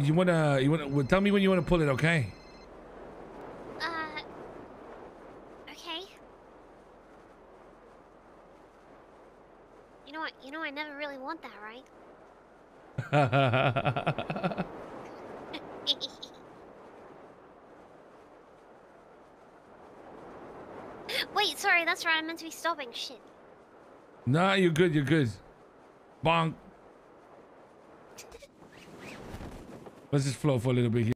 You wanna, you wanna, well, tell me when you wanna pull it, okay? Uh. Okay. You know what? You know I never really want that, right? Wait, sorry, that's right. I meant to be stopping. Shit. nah, you're good, you're good. Bonk. Let's just flow for a little bit here.